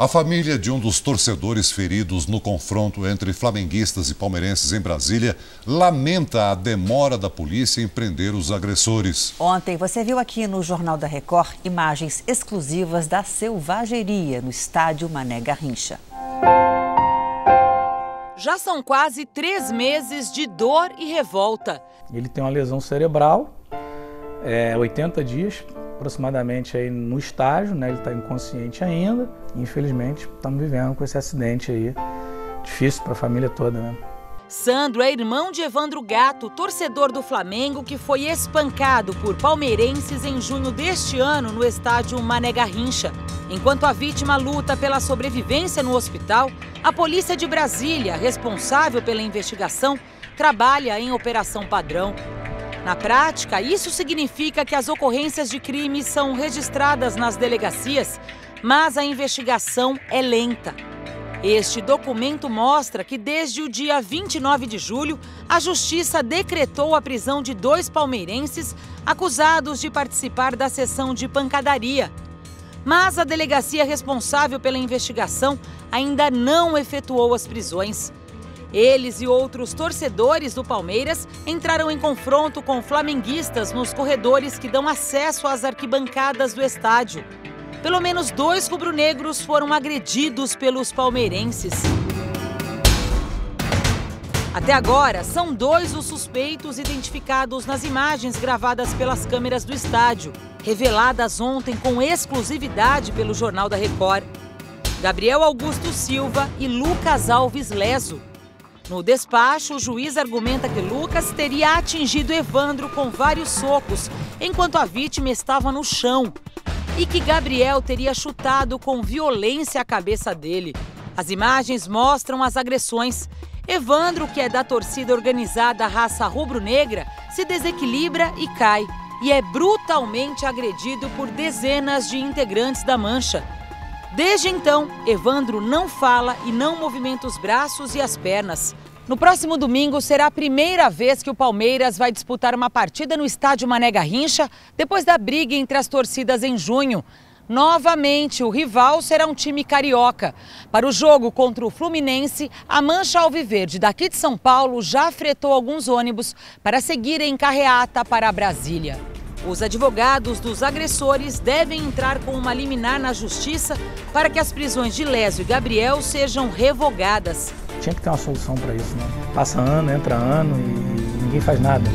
A família de um dos torcedores feridos no confronto entre flamenguistas e palmeirenses em Brasília lamenta a demora da polícia em prender os agressores. Ontem você viu aqui no Jornal da Record imagens exclusivas da selvageria no estádio Mané Garrincha. Já são quase três meses de dor e revolta. Ele tem uma lesão cerebral, é, 80 dias aproximadamente aí no estágio, né? Ele está inconsciente ainda. Infelizmente, estamos vivendo com esse acidente aí difícil para a família toda, né? Sandro é irmão de Evandro Gato, torcedor do Flamengo, que foi espancado por palmeirenses em junho deste ano no estádio Mané Garrincha. Enquanto a vítima luta pela sobrevivência no hospital, a polícia de Brasília, responsável pela investigação, trabalha em operação padrão. Na prática, isso significa que as ocorrências de crimes são registradas nas delegacias, mas a investigação é lenta. Este documento mostra que desde o dia 29 de julho, a Justiça decretou a prisão de dois palmeirenses acusados de participar da sessão de pancadaria. Mas a delegacia responsável pela investigação ainda não efetuou as prisões. Eles e outros torcedores do Palmeiras entraram em confronto com flamenguistas nos corredores que dão acesso às arquibancadas do estádio. Pelo menos dois rubro-negros foram agredidos pelos palmeirenses. Até agora, são dois os suspeitos identificados nas imagens gravadas pelas câmeras do estádio, reveladas ontem com exclusividade pelo Jornal da Record. Gabriel Augusto Silva e Lucas Alves Leso. No despacho, o juiz argumenta que Lucas teria atingido Evandro com vários socos, enquanto a vítima estava no chão, e que Gabriel teria chutado com violência a cabeça dele. As imagens mostram as agressões. Evandro, que é da torcida organizada raça rubro-negra, se desequilibra e cai, e é brutalmente agredido por dezenas de integrantes da mancha. Desde então, Evandro não fala e não movimenta os braços e as pernas. No próximo domingo será a primeira vez que o Palmeiras vai disputar uma partida no estádio Mané Garrincha, depois da briga entre as torcidas em junho. Novamente, o rival será um time carioca. Para o jogo contra o Fluminense, a Mancha Alviverde daqui de São Paulo já fretou alguns ônibus para seguir em carreata para Brasília. Os advogados dos agressores devem entrar com uma liminar na justiça para que as prisões de Lésio e Gabriel sejam revogadas. Tinha que ter uma solução para isso, né? Passa ano, entra ano e ninguém faz nada.